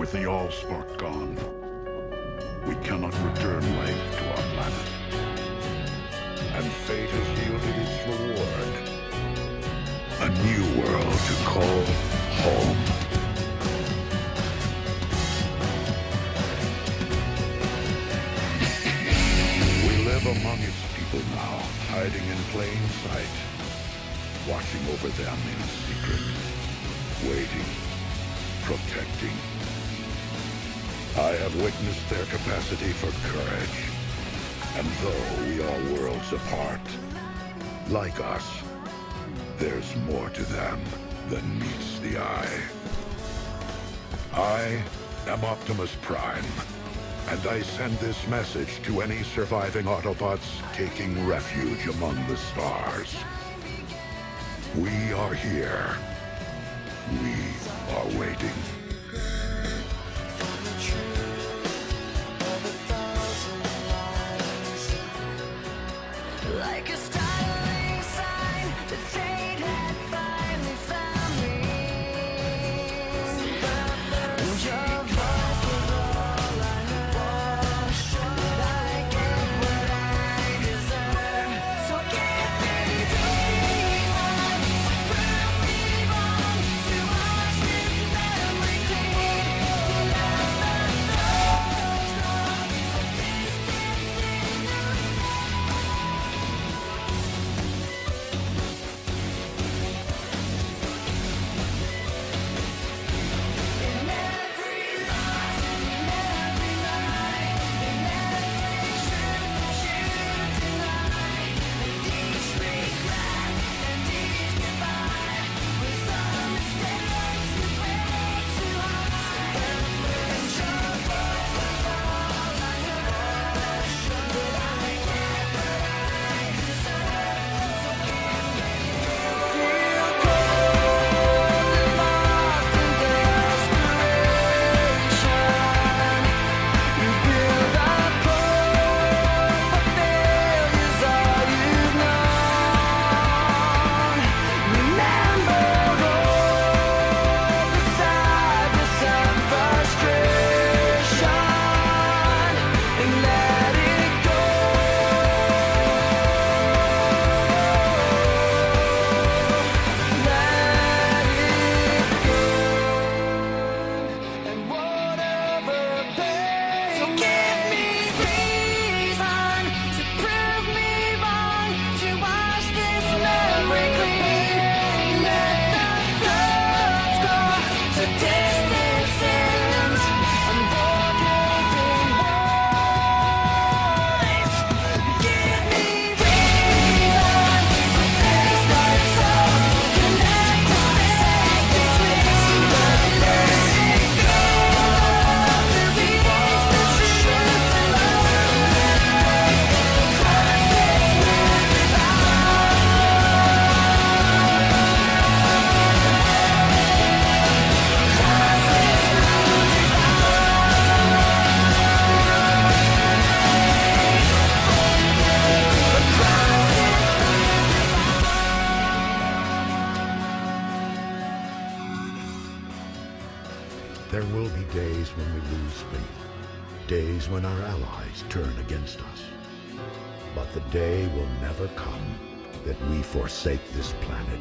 With the Allspark gone, we cannot return life to our planet. And fate has yielded its reward. A new world to call home. We live among its people now, hiding in plain sight, watching over them in secret, waiting, protecting. I have witnessed their capacity for courage. And though we are worlds apart, like us, there's more to them than meets the eye. I am Optimus Prime, and I send this message to any surviving Autobots taking refuge among the stars. We are here. We are waiting. Like a startling There will be days when we lose faith, days when our allies turn against us. But the day will never come that we forsake this planet